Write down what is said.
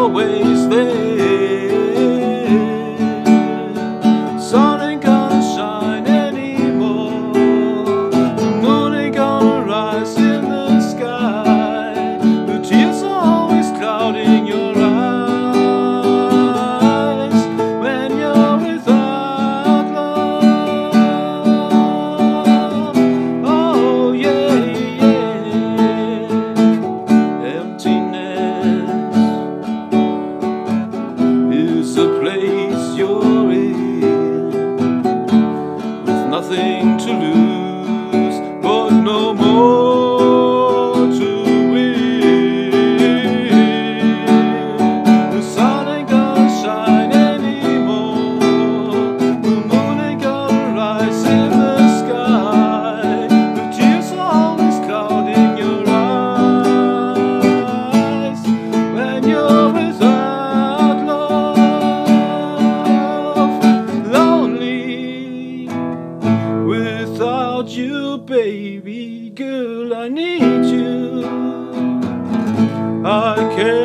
always there. place you're in with nothing to lose. baby girl, I need you. I can't.